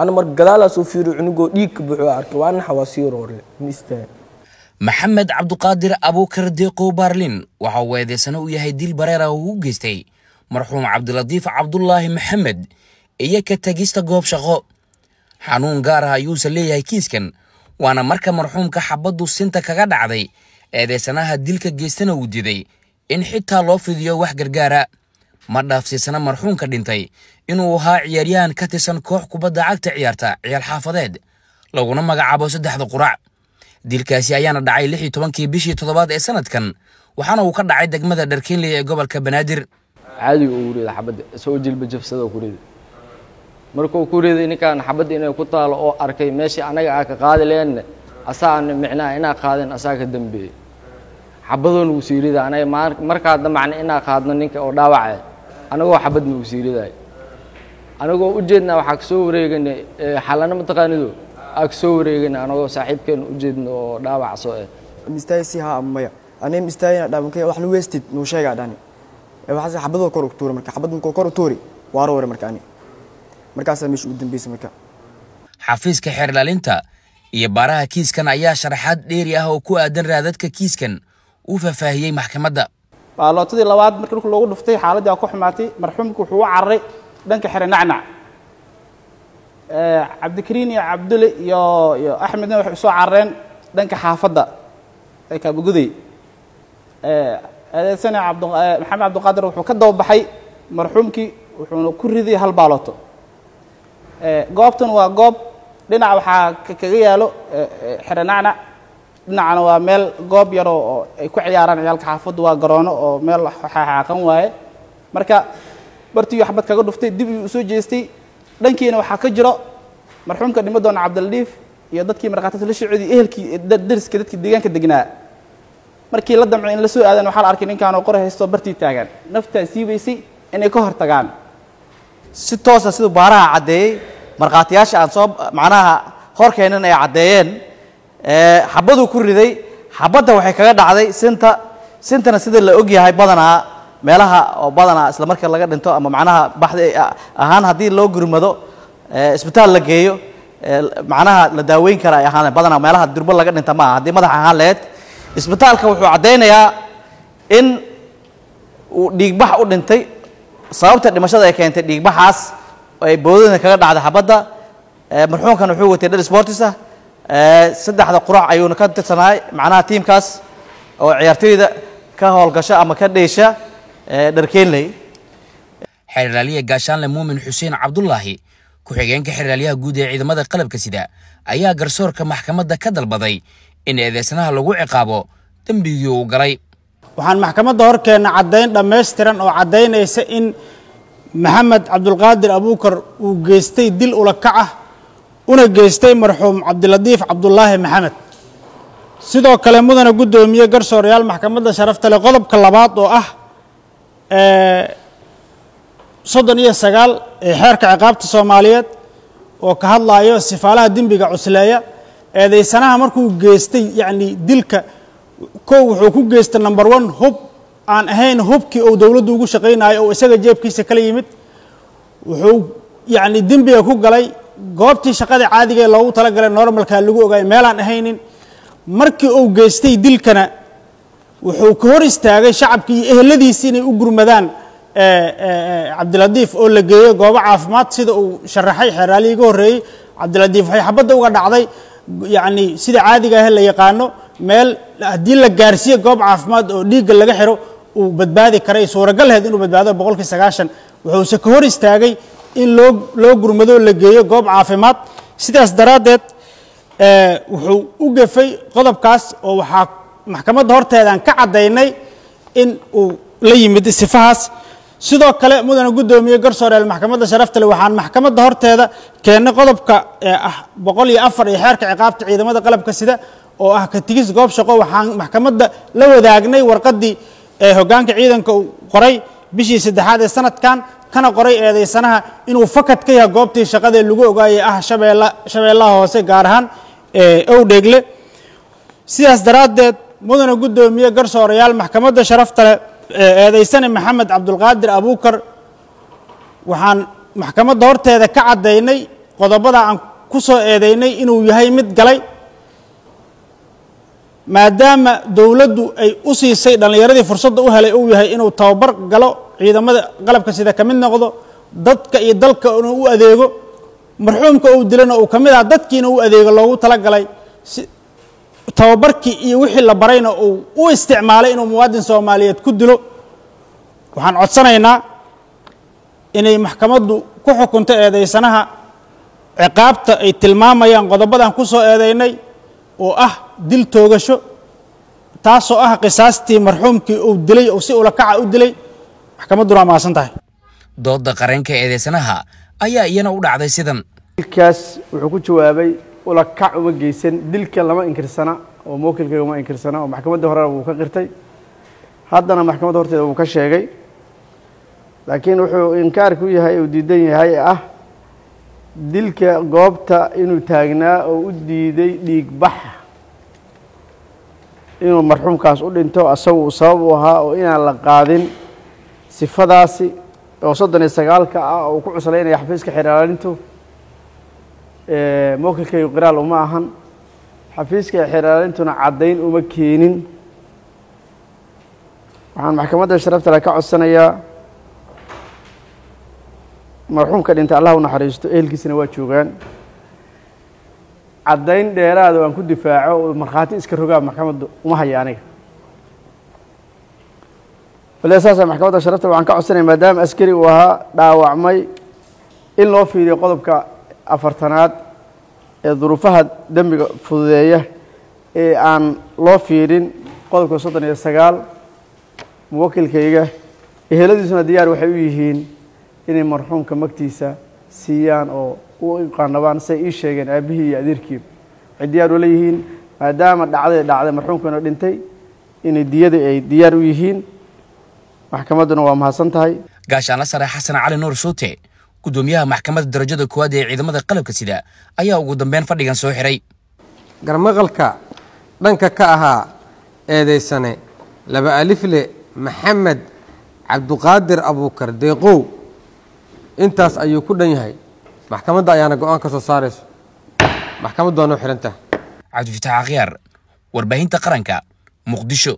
ana mar gadaalaa soo fiiriyo cunugoo dhiig buuxo arkay waa naxa waa sii roore ma istaag maxamed cabduqaadir abuukar deeqow baarlin waxa uu eedeysano u yahay dil bareer ah uu u geystay. Marxuum cabdilatiif cabdulaahi maxamed iyo ka tegista goob shaqo. Xanuun gaar ah ayuusan leeyahay kiiskan waana marka marxuumka xabaddu sinta kaga dhacday eedeysanaha dilka geystana uu diday in xitaa loo fidiyo wax gargaara ma dhaafsiisana marxuumka dhintay inuu ahaa ciyaaryahan ka tirsan koox kubadda cagta ciyaarta ciyaal xaafadeed laguna magacaabo saddexda qurac dilkaasi ayaana dhacay lix iyo tobankii bishii toddobaad ee sanadkan waxaana uu ka dhacay degmada dharkeenley ee gobolka banaadir. Caadiga ugu rida xabadda isagoo jilba jabsadoo ku rida markuu ku riday ninkaan xabadda inay ku taalo oo arkay meeshii anaga aa ka qaadi leenna asaana micnaha inaa qaadeen asaa ka dambeeyey. Xabadoona uu sii rida anaga markaa damacna inaa qaadno ninka oo dhaawaca anagoo xabadna uu sii ridaay anagoo ujeedna waxaa ka soo wareegana xalana mataqaanido aa ka soo wareegana anagoo saaxiibkeena ujeedna oo dhaawac soo eh. Mistaaysi haa maya anay dhabanka wax lu weestid nuu sheegaa dhani. Waxaas xabadoo kor u marka xabad markuu kor u tuuri waa roore marka ani. Markaasaa meesha ugu dambeysay marka. Xafiiska xeer ilaalinta iyo baaraha kiiskan ayaa sharaxaad dheeri ah oo ku aadan raadadka kiiskan uu faahfaahiyey maxkamadda baalootadii labaad markii dhulka loogu dhuftay xaaladdii waa ku xumaatay marxuumka wuxuu u cararay dhanka xere nacnac. Cabdikariin iyo cabdulle iyo iyo axmedna waxay u soo carareen dhanka xaafadda ee kaabaguday adeedsane abd maxamed cabdiqaadir wuxuu ka dababaxay marxuumkii wuxuuna ku riday hal baalooto. Goobtan waa goob dhinac waxaa kaga yaalo xere nacnac dhinacana waa meel goob yaroo oo ay ku ciyaaraan ciyaalka xaafaddu waa garoono oo meel xaaqan waaye. Marka bartiiyu xabad kaga dhuftay dib uu u soo jeestay. Dhankiina waxaa ka jiro marxuumka dhimo doona cabdiladiif iyo dadkii markhaatata la socodii ehelkii dariska dadkii deegaanka degnaa. Markii la damcay in la soo aadan waxaa la arkay ninkaanoo qore haysto bartii taagan. Naftaa siibaysay inay ka hor tagaan. Si toosa siduu baaraha caddeeyey markhaatiyaasha aan soo macnaha horkeennan ay caddeeyeen xabaduu ku riday xabadda waxay kaga dhacday sinta sintana sida la og yahay badanaa meelaha oo badanaa isla marka laga dhinto ama macnaha baxdi ahaan haddii loo gurmado isbitaal la geeyo macnaha la daaweyn kara ay ahaan badanaa meelaha durbo laga dhinta maaha. Haddii madax ahaan leed isbitaalka wuxuu caddaynayaa in uu dhiigbax u dhintay sababta dhimashada ay keentay dhiigbaxaas ay boodada kaga dhacday xabadda marxuumkan wuxuu watay dhar sportis ah saddexda qurac ayuuna ka tirsanaay macnaha tiimkaas oo ciyaartoyda ka howlgasha ama ka dheesha dharkeenley xeer ilaaliya gaashaanle muumin xuseen cabdulaahi ku-xigeenka xeer ilaaliyaha guud ee ciidamada qalabka sida ayaa garsoorka maxkamadda ka dalbaday in eedeysanaha lagu ciqaabo dembigii uu galay. Waxaan maxkamadda horkeenna caddayn dhammaystiran oo caddaynaysa in maxamed cabdulqaadir abuukar uu geystay dil ulakac ah una geystay marxuum cabdilatiif cabdulaahi maxamed. Sidoo kale mudana guddoomiye garsoorayaal maxkamadda sharafta leh qodobka labaad oo ah soddon iyo sagaal ee xeerka ciqaabta soomaaliyeed oo ka hadlayo sifaalaha dembiga cusleeya eedeysanaha markuu geystay yacni dilka kow wuxuu ku geystay number one hub. Aan ahayn hubkii uu dowladdu ugu shaqaynayo oo isaga jeebkiisa kala yimid wuxuu yacni dembiga ku galay goobtii shaqada caadiga ee loogu talagalay normalka lagu ogaay meelaan ahaynin markii uu geystay dilkana wuxuu ka hor istaagay shacabkii iyo eheladiisii inay u gurmadaan cabdilatiif oo la geeyo goobo caafimaad sida uu sharaxay xeeraalihii ga horreeyey cabdilatiif waxay xabadda uga dhacday yacni sida caadiga ah la yaqaano meel haddii la gaarsiiyo goob caafimaad oo dhiigga laga xiro uu badbaadi karay. Suuragalheed inuu badbaado boqolkii sagaashan wuxuuse ka hor istaagay in loo loo gurmado la geeyo goob caafimaad. Sidaas daraaddeed wuxuu u gefay qodobkaas oo waxaa maxkamadda horteedaan ka caddaynay in uu la yimid sifahaas. Sidoo kale mudana guddoomiye garsooreel maxkamadda sharafta leh waxaan maxkamadda horteeda keennay qodobka ah boqol iyo afar iyo xeerka ciqaabta ciidamada qalabka sida oo ah ka tigis goob shaqo. Waxaan maxkamadda la wadaagnay warqaddii hoggaanka ciidanka uu qoray bishii saddexaad ee sanadkan kana qoray eedeysanaha inuu fakad ka yahay goobtii shaqadee lagu ogaayay ah shabeella shabeellaha hoose gaar ahaan owdheegle sidaas daraaddeed mudana guddoomiye garsoorayaal maxkamadda sharafta leh eedeysane maxamed cabdulqaadir abuukar. Waxaan maxkamadda horteeda ka caddaynay qodobada aan ku soo eedaynay inuu yahay mid galay maadaama dowladdu ay u siisay dhallinyaradii fursadda u helay uu yahay inuu tababar galo ciidamada qalabka sida ka mid noqdo dadka iyo dalka inuu u adeego marxuumka uu dilana uu ka mid ah dadkiina u adeego loogu talagalay tababarkii iyo wixii la barayna uu u isticmaalay inuu muwaadin soomaaliyeed ku dilo. Waxaan codsanaynaa inay maxkamaddu ku xukunto eedaysanaha ciqaabta ay tilmaamayaan qodobadan ku soo eedaynay oo ah dil toogasho taasoo ah qisaastii marxuumkii uu dilay si ulakaca u dilay maxkamadduna waa mahadsan tahay doodda qareenka eedeysanaha ayaa iyana u dhacday sidan. Dilkaas wuxuu ku jawaabay ula kac uma geysan dilka lama inkirsana oo mawkilkayga uma inkirsana oo maxkamadda horena wuu ka qirtay. Haddana maxkamadda horteeda wuu ka sheegay. Laakiin wuxuu inkaarku yahay uu diidan yahay ah dilka goobta inuu taagnaa oo u diiday dhiig baxa inuu marxuumkaas u dhinto asagu uu sabab u ahaa oo inaan la qaadin sifadaasi oo soddon iyo sagaalka ah uu ku cuslaynaya xafiiska xeraalintu mawkilkaygu qiraal uma ahan. Xafiiska xeraalintuna caddayn uma keenin. Waxaan maxkamadda sharafta le ka codsanayaa marxuumka dhintay allah u naxariisto ehelkiisana waa joogaan caddayn dheeraada aan ku difaaco oo markhaati iska rogaa maxkamaddu uma haya aniga. Bale saasa maxkamadda sharafta waxaan ka codsanaya maadaama askari uu ahaa dhaawacmay in loo fiiriyo qodobka afartanaad ee duruufaha dembiga fududeeya ee aan loo fiirin qodobka soddon iyo sagaal muwakilkayga eheladiisuna diyaar waxay u yihiin inay marxuumka magtiisa siiyaan oo u qaanabaan say ii sheegeen aabihii iyo adeerkii. Waxay diyaar ula yihiin maadaama dhacday dhacday marxuumkana dhintay inay diyada ay diyaar u yihiin. Maxkamadduna waa mahadsan tahay. Gaashaanla sare xasan cali nuur shuute gudoomiyaha maxkamadda darajada koowaad ee ciidamada qalabka sida ayaa ugu dambeyn fadhigan soo xiray. Garmaqalka dhanka ka ahaa eedaysane laba alifle maxamed cabduqaadir abuukar deeqow. Intaas ayuu ku dhan yahay maxkamadda ayaana go'aan ka soo saarayso. Maxkamaddu waa noo xidhantaha cabdifitaax akhyaar warbaahinta qaranka muqdisho